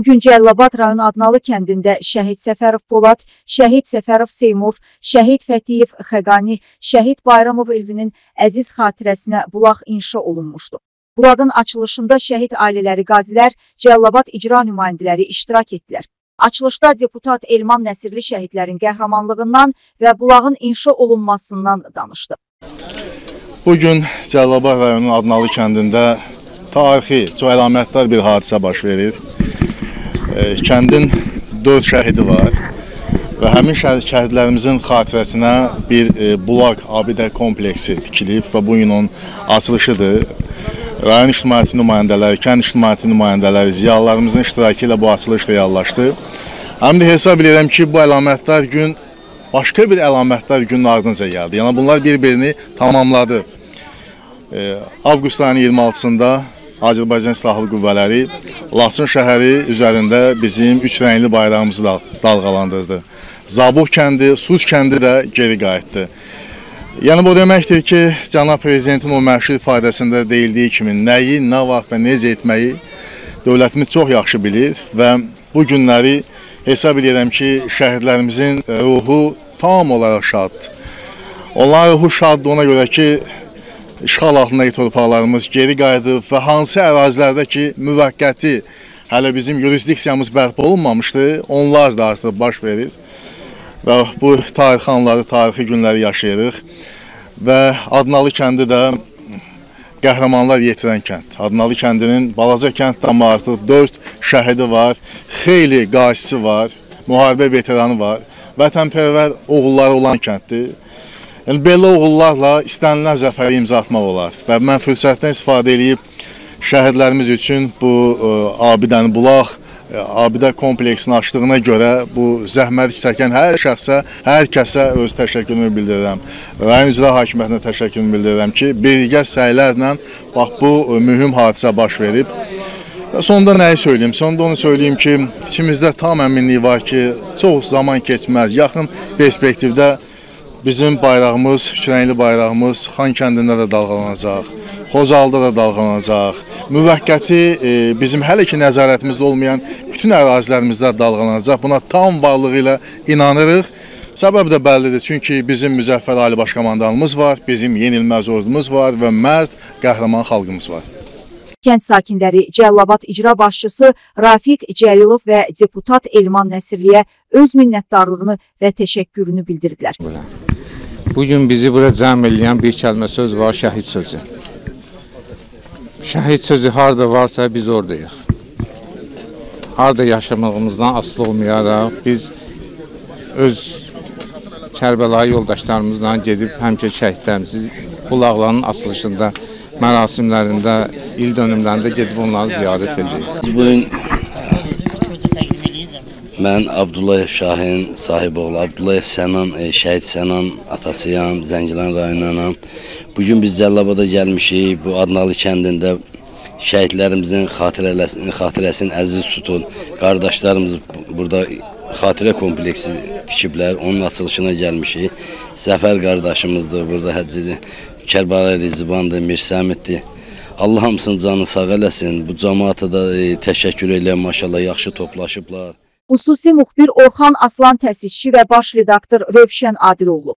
Bugün Cəllabad rayonu Adnalı kəndində Şəhid Səfərov Polad, Şəhid Səfərov Seymur, Şəhid Fətiyev Xəqani, Şəhid Bayramov Elvinin əziz xatirəsinə bulaq inşa olunmuşdu. Bulağın açılışında şəhid ailələri, qazilər, Cəllabad icra nümayəndələri iştirak etdilər. Açılışda deputat Elman Nəsirli şəhidlərin qəhrəmanlığından və bulağın inşa olunmasından danışdı. Bugün Cəlilabad rayonunun Adnalı kəndində tarixi, çox əlamətdar bir hadisə baş verir. Kəndin 4 şəhidi var və həmin şəhid- şəhidlərimizin xatirəsinə bir e, bulaq abidə kompleksi tikilib və bu gün onun açılışıdır. Rayon ictimaiyyəti nümayəndələri, kənd ictimaiyyəti nümayəndələri, ziyalılarımızın iştirakı ilə bu açılış reallaşdı. Həm də hesab edirəm ki, bu əlamətdar gün başqa bir əlamətdar günün ardınca gəldi. Yəni bunlar bir-birini tamamladı. E, Avqust ayının 26-sında Azərbaycan Silahlı Qüvvələri Laçın şəhəri üzərində bizim üç rəngli bayrağımızı da dalğalandırdı. Zabux kəndi, Suz kəndi də geri qayıtdı. Yəni bu deməkdir ki, cənab prezidentin o məşhur ifadəsində deyildiyi kimi nəyi, nə vaxt və necə etməyi dövlətimiz çox yaxşı bilir və bu günləri hesab edirəm ki, şəhidlərimizin ruhu tam olaraq şaddır. Onların ruhu şaddır ona görə ki, işğal altındakı torpaqlarımız geri qayıdıb və hansı ərazilərdə ki, müvəqqəti hələ bizim yurisdiksiyamız bərpa olunmamışdı, onlar da artıq baş verir və bu tarixi anları, tarixi günləri yaşayırıq və Adnalı kəndi də qəhrəmanlar yetirən kənd. Adnalı kəndinin balaca kənd amma artıq 4 şəhidi var, xeyli qazisi var, müharibə veteranı var, vətənpərvər oğulları olan kənddir. Yəni belə oğullarla istənilən zəfəri imza atmaq olar və mən fürsətdən istifadə edib şəhidlərimiz üçün bu ə, abidəni bulaq ə, abidə kompleksini açdığına görə bu zəhmət çəkən hər şəxsə, hər kəsə öz təşəkkürümü bildirirəm. Rayon icra hakimiyyətinə təşəkkürümü bildirirəm ki, birgə səylərlə bax bu ə, mühüm hadisə baş verib. Və sonda nəyi söyləyim? Sonda onu söyləyim ki, içimizdə tam əminlik var ki, çox zaman keçməz, yaxın perspektivdə bizim bayrağımız, üçrəngli bayrağımız Xan kəndində də dalğalanacaq, Xocalda da dalğalanacaq. Müvəqqəti e, bizim hələ ki nəzarətimizdə olmayan bütün ərazilərimizdə dalğalanacaq. Buna tam varlığı ilə inanırıq. Səbəb də bəllidir. Çünki bizim müzəffər ali baş komandanımız var, bizim yenilməz ordumuz var və mərd qəhrəman xalqımız var. Kənd sakinləri Cəllabad icra başçısı Rafiq Cəlilov və deputat Elman Nəsirliyə öz minnətdarlığını və təşəkkürünü bildirdilər. Bugün bizi bura cəm eləyən bir kəlmə söz var, şəhid sözü. Şəhid sözü harada varsa biz oradayıq. Harada yaşamağımızdan asılı olmayaraq biz öz Kərbəlayı yoldaşlarımızla gedib həmişə şəhidlərimizi bulaqların açılışında, mərasimlərində, il dönümlərində gedib onları ziyarət edirik. Biz bugün mən Abdullayev Şahin sahiboğlu, Abdullayev Sənan, e, şəhid Sənan atasıyam, Zəngilan rayonundanam. Bugün biz Cəllabada gəlmişik, bu Adnalı kəndində şəhidlərimizin xatirələsin, xatirəsini əziz tutun. Qardaşlarımız burada xatirə kompleksi tikiblər, onun açılışına gəlmişik. Zəfər qardaşımızdır, burada Həciri Kərbəlayı Rizvandır, Mirsəmiddir. Allah hamısının canı sağ eləsin. Bu cəmaata da e, təşəkkür edirəm, maşallah yaxşı toplaşıblar. Xüsusi müxbir Orxan Aslan təsisçi və baş redaktor Rövşən Adiloğlu.